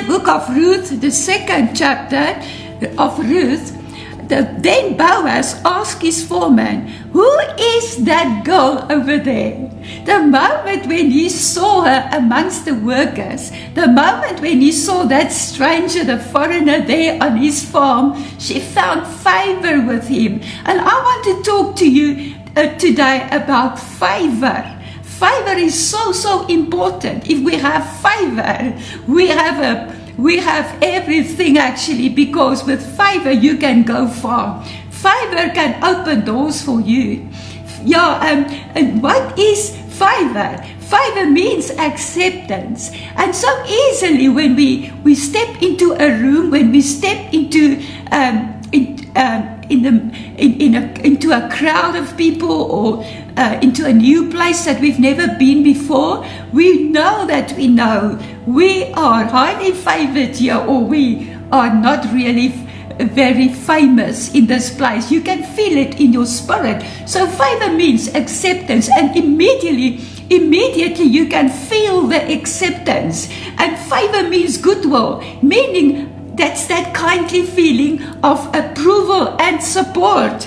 the book of Ruth, the second chapter of Ruth, the, then Boaz asked his foreman, Who is that girl over there? The moment when he saw her amongst the workers, the moment when he saw that stranger, the foreigner there on his farm, she found favor with him. And I want to talk to you uh, today about favor. Favor is so, so important. If we have fiber, we have a we have everything actually because with fiber you can go far. Fiber can open doors for you. Yeah, um, and what is fiber? Fiber means acceptance. And so easily when we, we step into a room, when we step into um, in, um, in the, in, in a, into a crowd of people or uh, into a new place that we've never been before, we know that we know we are highly favored here or we are not really very famous in this place. You can feel it in your spirit. So favor means acceptance and immediately immediately you can feel the acceptance. And favor means goodwill, meaning that's that kindly feeling of approval and support.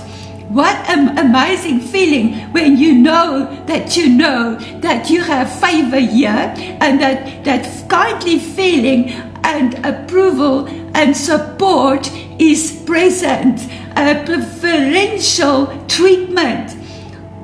What an amazing feeling when you know that you know that you have favor here and that that kindly feeling and approval and support is present. A preferential treatment.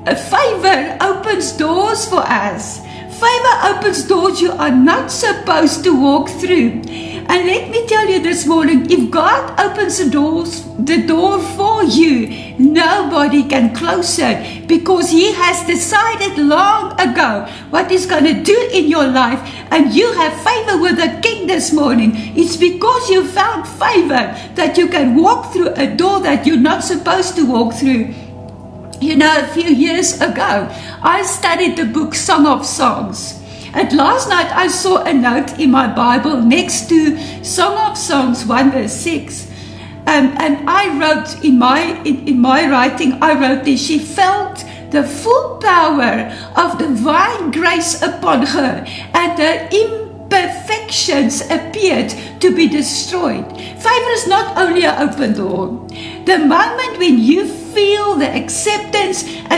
A favor opens doors for us. Favor opens doors you are not supposed to walk through. And let me tell you this morning, if God opens the doors, the door for you, nobody can close it because He has decided long ago what He's going to do in your life. And you have favor with the King this morning. It's because you found favor that you can walk through a door that you're not supposed to walk through. You know, a few years ago, I studied the book Song of Songs. And last night I saw a note in my Bible next to Song of Songs 1 verse 6. Um, and I wrote in my in, in my writing, I wrote this, she felt the full power of divine grace upon her, and the imperfections appeared to be destroyed. Favor is not only an open door. The moment when you feel the acceptance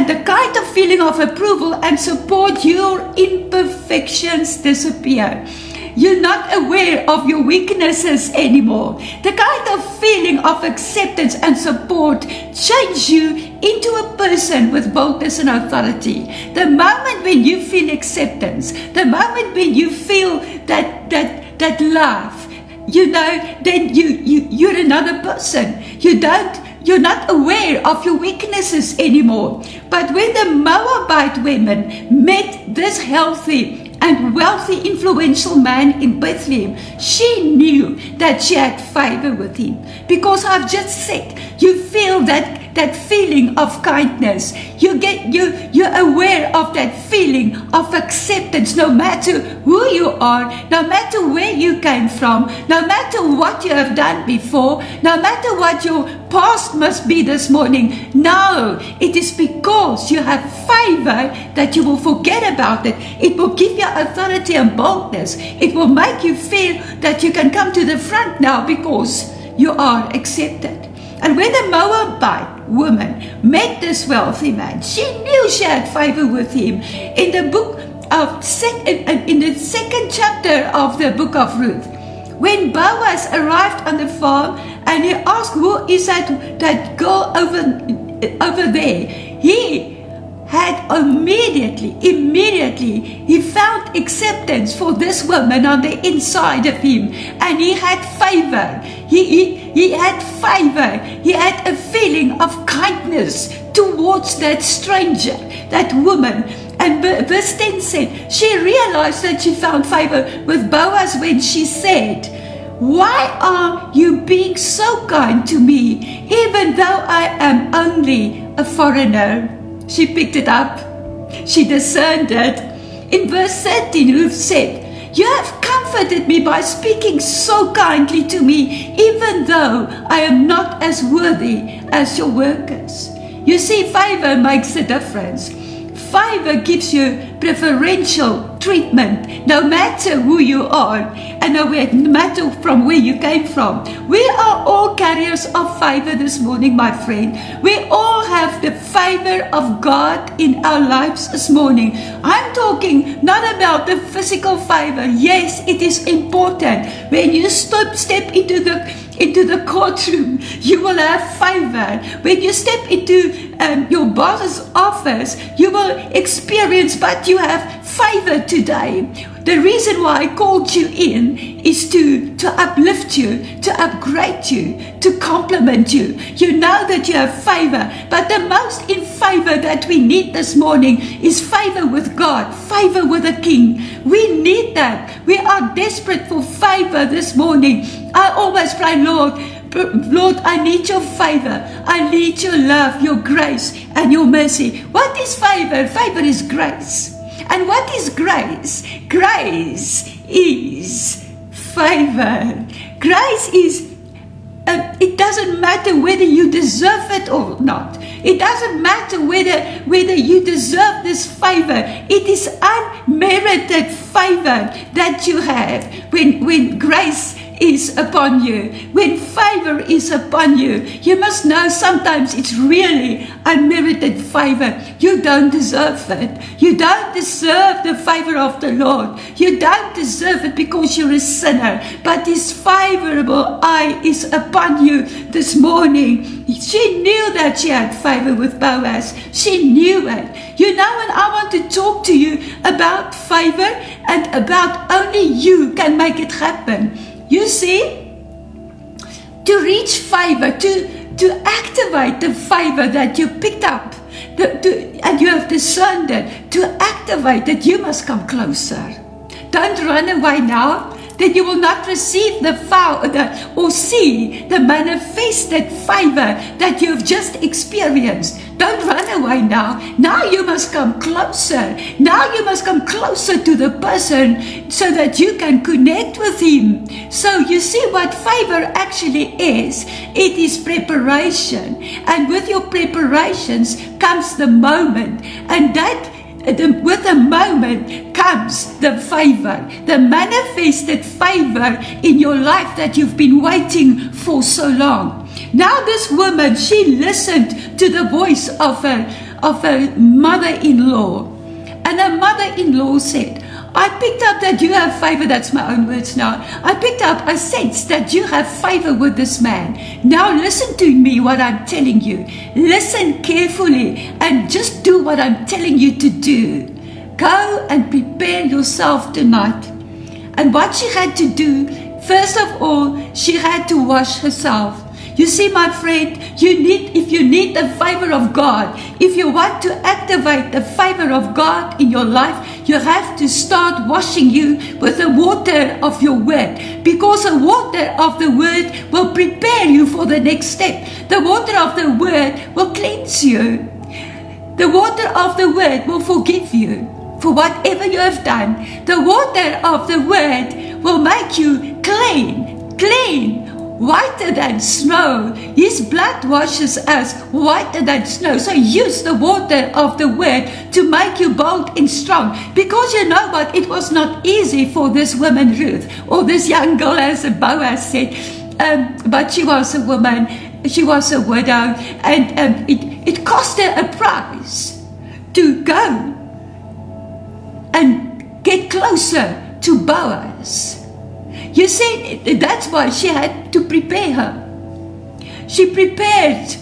and the kind of feeling of approval and support, your imperfections disappear. You're not aware of your weaknesses anymore. The kind of feeling of acceptance and support change you into a person with boldness and authority. The moment when you feel acceptance, the moment when you feel that that that love, you know, then you you you're another person. You don't you're not aware of your weaknesses anymore. But when the Moabite women met this healthy and wealthy, influential man in Bethlehem, she knew that she had favor with him. Because I've just said, you feel that that feeling of kindness. You get you you're aware of that feeling of acceptance no matter who you are, no matter where you came from, no matter what you have done before, no matter what your past must be this morning. No, it is because you have favor that you will forget about it. It will give you authority and boldness. It will make you feel that you can come to the front now because you are accepted. And when the Moabite woman met this wealthy man, she knew she had favor with him. In the book of in the second chapter of the book of Ruth, when Boaz arrived on the farm and he asked, "Who is that that girl over over there?" He had immediately, immediately, he found acceptance for this woman on the inside of him. And he had favor. He, he, he had favor. He had a feeling of kindness towards that stranger, that woman. And verse 10 said, she realized that she found favor with Boaz when she said, why are you being so kind to me, even though I am only a foreigner? She picked it up. She discerned it. In verse 13, Ruth said, You have comforted me by speaking so kindly to me, even though I am not as worthy as your workers. You see, favor makes a difference. favor gives you preferential treatment, no matter who you are and no matter from where you came from. We are all carriers of favor this morning, my friend. We all have the favor of God in our lives this morning. I'm talking not about the physical favor. Yes, it is important. When you step, step into the into the courtroom, you will have favor. When you step into um, your boss's office, you will experience, but you have favor today. The reason why I called you in is to, to uplift you, to upgrade you, to compliment you. You know that you have favor, but the most in favor that we need this morning is favor with God, favor with the King. We need that. We are desperate for favor this morning. I always pray, Lord, Lord, I need your favor. I need your love, your grace, and your mercy. What is favor? Favor is grace. And what is grace? Grace is favor. Grace is, uh, it doesn't matter whether you deserve it or not. It doesn't matter whether, whether you deserve this favor. It is unmerited favor that you have when, when grace is upon you, when favor is upon you, you must know sometimes it's really unmerited favor. You don't deserve it. You don't deserve the favor of the Lord. You don't deserve it because you're a sinner. But His favorable eye is upon you this morning. She knew that she had favor with Boaz. She knew it. You know, and I want to talk to you about favor and about only you can make it happen. You see, to reach fiber, to, to activate the fiber that you picked up, the, to, and you have discerned it, to activate it, you must come closer. Don't run away now that you will not receive the, the or see the manifested favor that you've just experienced. Don't run away now. Now you must come closer. Now you must come closer to the person so that you can connect with him. So you see what favor actually is. It is preparation. And with your preparations comes the moment. And that with the moment comes the favor, the manifested favor in your life that you've been waiting for so long. Now this woman, she listened to the voice of her, of her mother-in-law. And her mother-in-law said, I picked up that you have favor. That's my own words now. I picked up, a sense that you have favor with this man. Now listen to me, what I'm telling you. Listen carefully and just do what I'm telling you to do. Go and prepare yourself tonight. And what she had to do, first of all, she had to wash herself. You see, my friend, you need, if you need the favor of God, if you want to activate the favor of God in your life, you have to start washing you with the water of your word. Because the water of the word will prepare you for the next step. The water of the word will cleanse you. The water of the word will forgive you for whatever you have done. The water of the word will make you clean, clean, whiter than snow. His blood washes us whiter than snow. So use the water of the word to make you bold and strong. Because you know what? It was not easy for this woman Ruth or this young girl as Boaz said. Um, but she was a woman. She was a widow. And um, it, it cost her a price to go and get closer to Boaz. You see, that's why she had to prepare her. She prepared.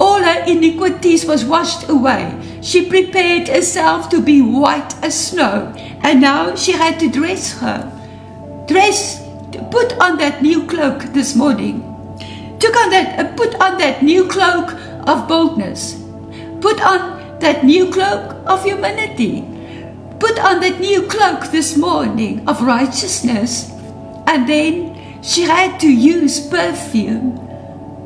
All her iniquities was washed away. She prepared herself to be white as snow. And now she had to dress her. Dress, put on that new cloak this morning. Took on that, uh, put on that new cloak of boldness. Put on that new cloak of humanity. Put on that new cloak this morning of righteousness. And then she had to use perfume.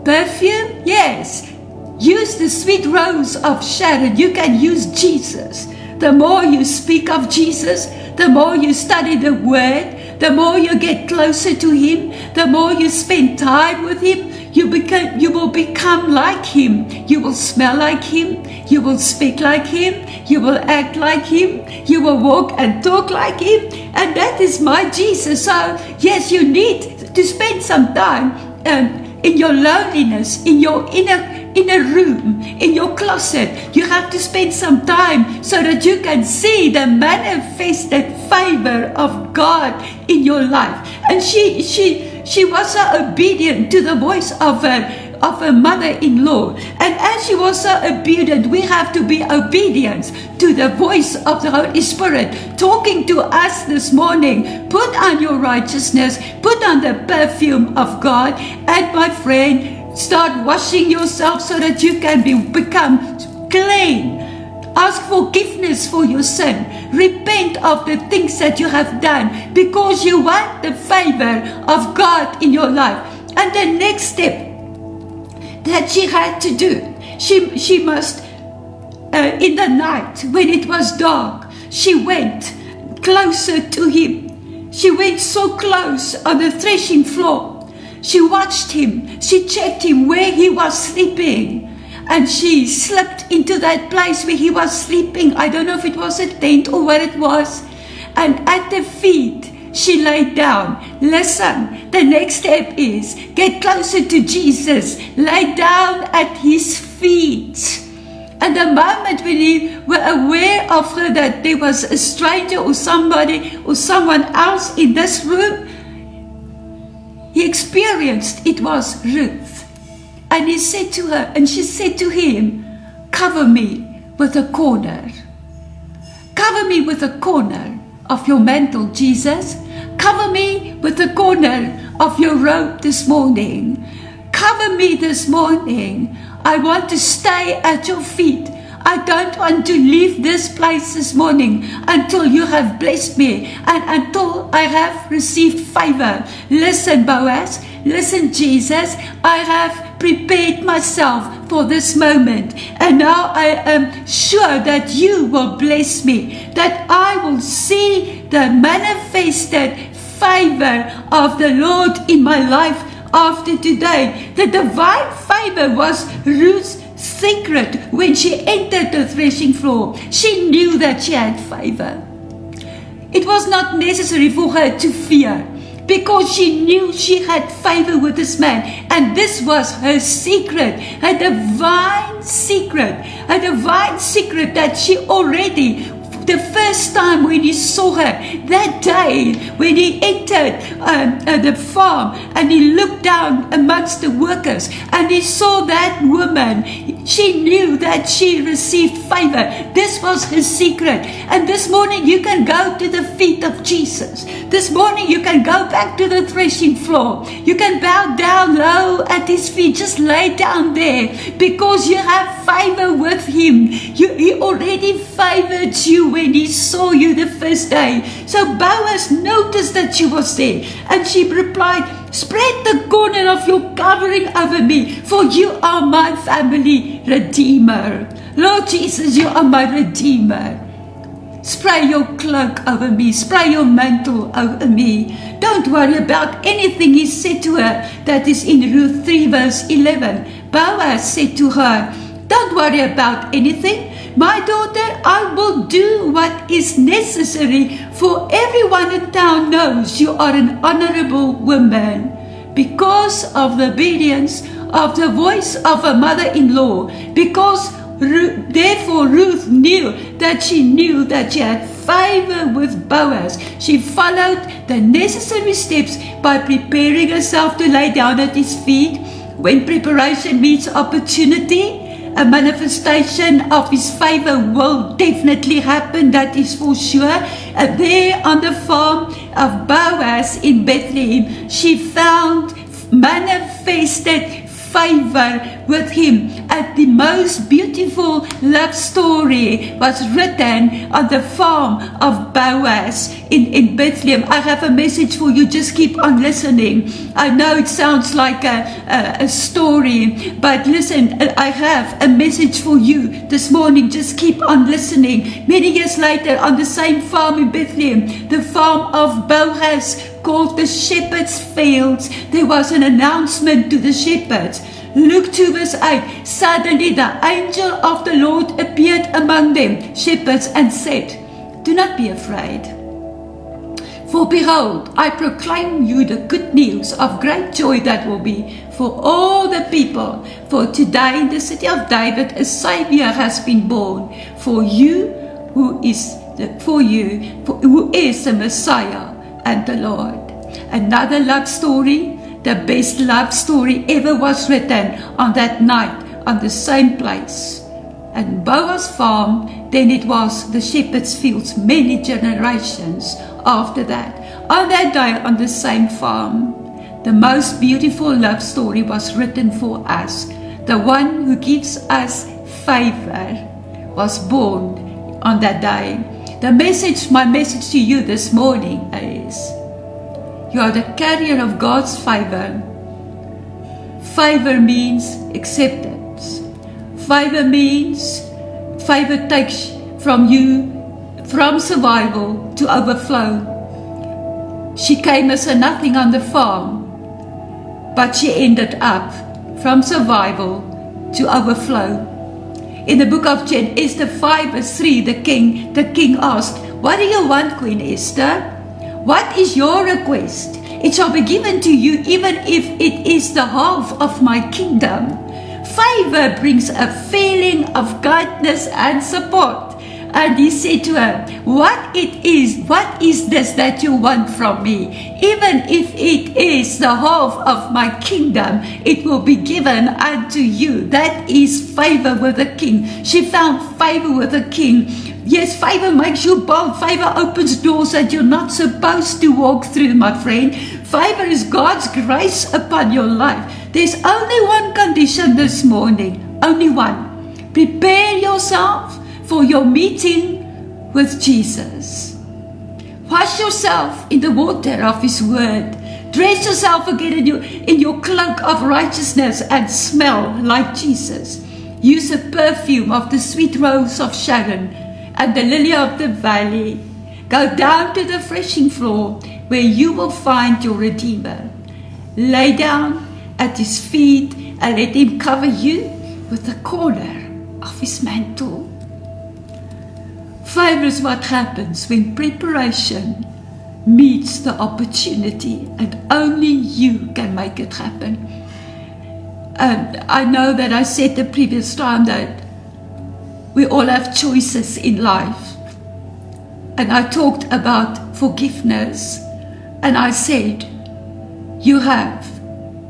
Perfume? Yes. Use the sweet rose of Sharon. You can use Jesus. The more you speak of Jesus, the more you study the Word, the more you get closer to Him, the more you spend time with Him, you become you will become like him. You will smell like him. You will speak like him. You will act like him. You will walk and talk like him. And that is my Jesus. So yes, you need to spend some time um, in your loneliness, in your inner in a room, in your closet. You have to spend some time so that you can see the manifested favor of God in your life. And she she she was so obedient to the voice of her of her mother-in-law. And as she was so obedient, we have to be obedient to the voice of the Holy Spirit talking to us this morning. Put on your righteousness, put on the perfume of God, and my friend, start washing yourself so that you can be, become clean. Ask forgiveness for your sin. Repent of the things that you have done because you want the favor of God in your life. And the next step that she had to do, she, she must, uh, in the night when it was dark, she went closer to him. She went so close on the threshing floor. She watched him. She checked him where he was sleeping. And she slipped into that place where he was sleeping. I don't know if it was a tent or what it was. And at the feet, she laid down. Listen, the next step is get closer to Jesus. Lay down at his feet. And the moment when you were aware of her that there was a stranger or somebody or someone else in this room, he experienced it was Ruth. And he said to her, and she said to him, Cover me with a corner. Cover me with a corner of your mantle, Jesus. Cover me with a corner of your robe this morning. Cover me this morning. I want to stay at your feet. I don't want to leave this place this morning until you have blessed me and until I have received favor. Listen, Boaz. Listen, Jesus. I have prepared myself for this moment. And now I am sure that you will bless me, that I will see the manifested favor of the Lord in my life after today. The divine favor was Ruth's secret when she entered the threshing floor. She knew that she had favor. It was not necessary for her to fear because she knew she had favor with this man. And this was her secret, a divine secret, a divine secret that she already the first time when he saw her, that day when he entered um, uh, the farm and he looked down amongst the workers and he saw that woman, she knew that she received favor. This was his secret. And this morning you can go to the feet of Jesus. This morning you can go back to the threshing floor. You can bow down low at his feet. Just lay down there because you have favor with him. You, he already favored you when he saw you the first day. So Boaz noticed that she was there and she replied, Spread the corner of your covering over me, for you are my family redeemer. Lord Jesus, you are my redeemer. Spray your cloak over me, spray your mantle over me. Don't worry about anything he said to her. That is in Ruth 3, verse 11. Boaz said to her, Don't worry about anything. My daughter, I will do what is necessary, for everyone in town knows you are an honorable woman. Because of the obedience of the voice of a mother in law, because therefore Ruth knew that she knew that she had favor with Boaz. She followed the necessary steps by preparing herself to lay down at his feet. When preparation meets opportunity, a manifestation of his favor will definitely happen, that is for sure. Uh, there on the farm of Boaz in Bethlehem, she found manifested favor with him. And the most beautiful love story was written on the farm of Boaz in, in Bethlehem. I have a message for you. Just keep on listening. I know it sounds like a, a, a story, but listen, I have a message for you this morning. Just keep on listening. Many years later, on the same farm in Bethlehem, the farm of Boaz, called the Shepherd's Fields, there was an announcement to the shepherds. Luke 2 verse 8, suddenly the angel of the Lord appeared among them, shepherds, and said, Do not be afraid. For behold, I proclaim you the good news of great joy that will be for all the people. For today in the city of David a Savior has been born for you who is the, for you for, who is the Messiah and the Lord. Another love story, the best love story ever was written on that night on the same place. And Boaz farm, then it was the shepherd's fields many generations after that. On that day on the same farm, the most beautiful love story was written for us. The one who gives us favor was born on that day. The message, my message to you this morning is you are the carrier of God's favor. Favor means acceptance. Favor means favor takes from you from survival to overflow. She came as a nothing on the farm but she ended up from survival to overflow. In the book of Gen Esther 5 verse 3, the king, the king asked, What do you want, Queen Esther? What is your request? It shall be given to you even if it is the half of my kingdom. Favor brings a feeling of kindness and support. And he said to her, What it is, what is this that you want from me? Even if it is the half of my kingdom, it will be given unto you. That is favor with the king. She found favor with the king. Yes, favor makes you bold. Favor opens doors that you're not supposed to walk through, my friend. Favor is God's grace upon your life. There's only one condition this morning. Only one. Prepare yourself for your meeting with Jesus. Wash yourself in the water of His Word. Dress yourself again in your, in your cloak of righteousness and smell like Jesus. Use a perfume of the sweet rose of Sharon and the lily of the valley. Go down to the threshing floor where you will find your Redeemer. Lay down at His feet and let Him cover you with the corner of His mantle. Favor is what happens when preparation meets the opportunity, and only you can make it happen. And I know that I said the previous time that we all have choices in life. And I talked about forgiveness, and I said, You have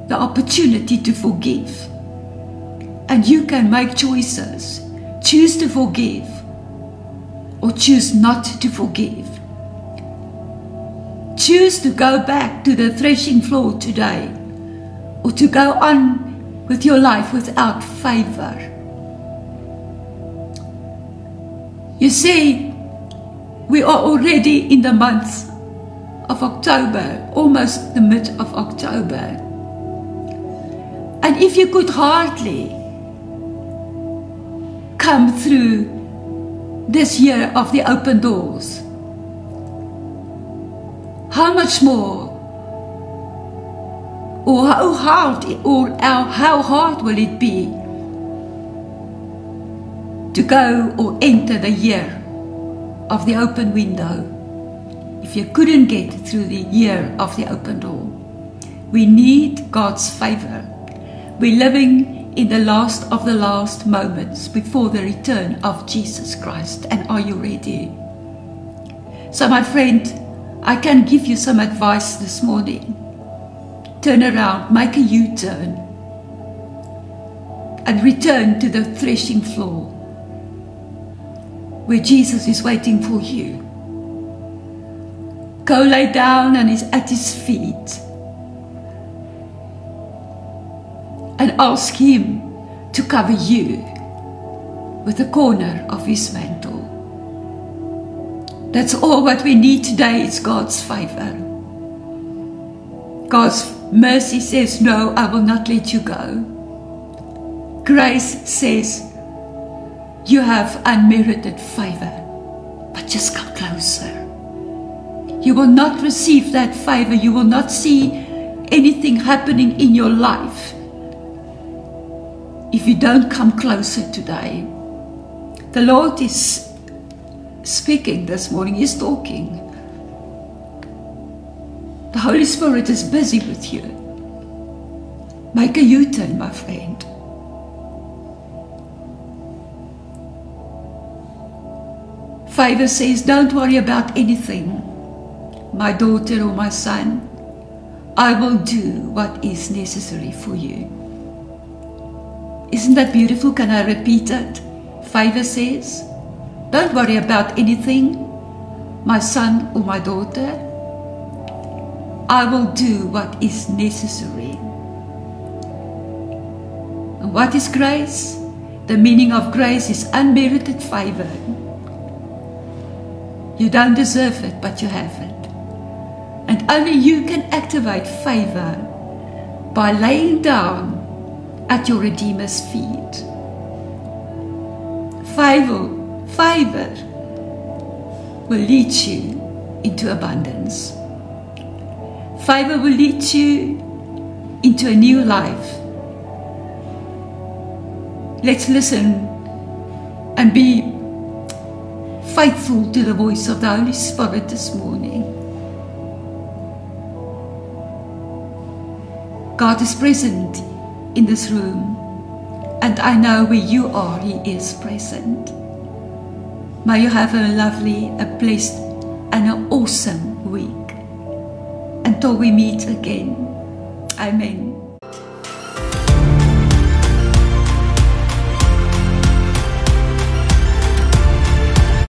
the opportunity to forgive, and you can make choices. Choose to forgive or choose not to forgive. Choose to go back to the threshing floor today or to go on with your life without favor. You see, we are already in the month of October, almost the mid of October. And if you could hardly come through this year of the open doors. How much more? Or how hard, or how hard will it be to go or enter the year of the open window if you couldn't get through the year of the open door? We need God's favor. We're living in the last of the last moments before the return of Jesus Christ. And are you ready? So, my friend, I can give you some advice this morning. Turn around, make a U turn, and return to the threshing floor where Jesus is waiting for you. Go lay down and is at his feet and ask Him to cover you with a corner of His mantle. That's all what we need today is God's favor. God's mercy says, No, I will not let you go. Grace says, You have unmerited favor, but just come closer. You will not receive that favor. You will not see anything happening in your life if you don't come closer today. The Lord is speaking this morning, He's talking. The Holy Spirit is busy with you. Make a U turn, my friend. Favor says, Don't worry about anything, my daughter or my son. I will do what is necessary for you. Isn't that beautiful? Can I repeat it? Favor says, Don't worry about anything, my son or my daughter. I will do what is necessary. And what is grace? The meaning of grace is unmerited favor. You don't deserve it, but you have it. And only you can activate favor by laying down at your Redeemer's feet. Favor, favor will lead you into abundance. Favor will lead you into a new life. Let's listen and be faithful to the voice of the Holy Spirit this morning. God is present in this room, and I know where you are, He is present. May you have a lovely, a blessed, and an awesome week. Until we meet again. Amen.